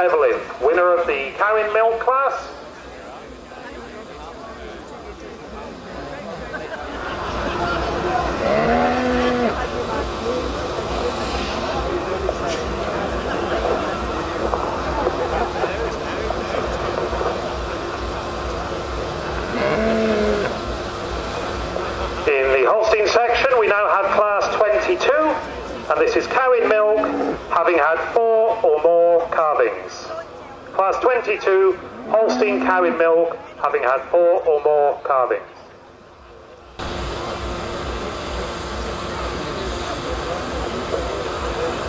Evelyn, winner of the cow in milk class. In the Holstein section, we now have class 22, and this is cow in milk, having had four or more calvings. Class 22, Holstein cow in milk, having had four or more calvings.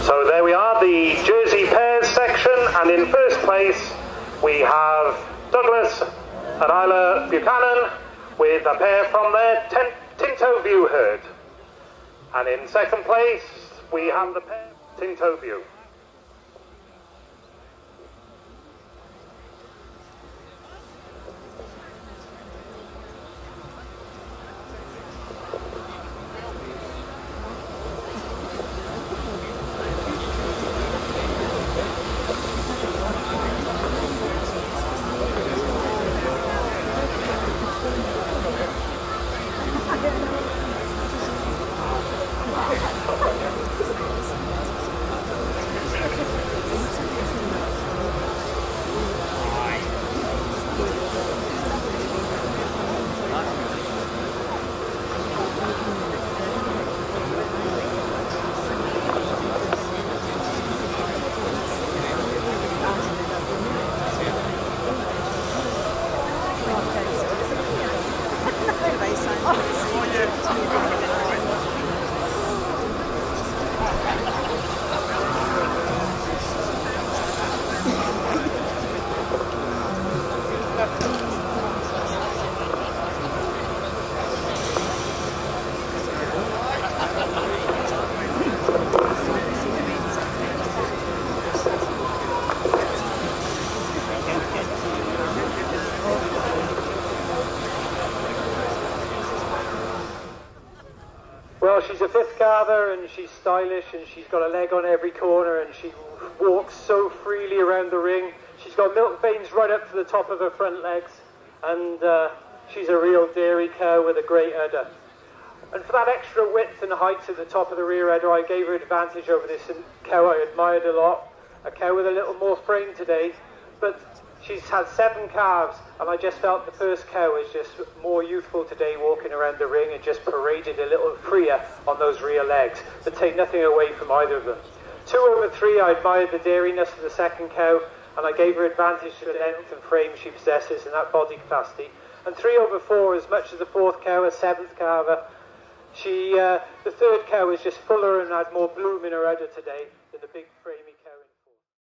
So there we are, the Jersey pairs section, and in first place we have Douglas and Isla Buchanan with a pair from their Tinto View herd. And in second place we have the pair Tinto View. Well, she's a fifth calver and she's stylish and she's got a leg on every corner and she walks so freely around the ring. She's got milk veins right up to the top of her front legs and uh, she's a real dairy cow with a great udder. And for that extra width and height at the top of the rear udder, I gave her advantage over this cow I admired a lot. A cow with a little more frame today, but she's had seven calves, and I just felt the first cow was just more youthful today, walking around the ring and just paraded a little freer on those rear legs, but take nothing away from either of them. Two over three, I admired the dairiness of the second cow, and I gave her advantage to the length and frame she possesses and that body capacity. And three over four, as much as the fourth cow, a seventh calver, she, uh, the third cow was just fuller and had more bloom in her udder today than the big frame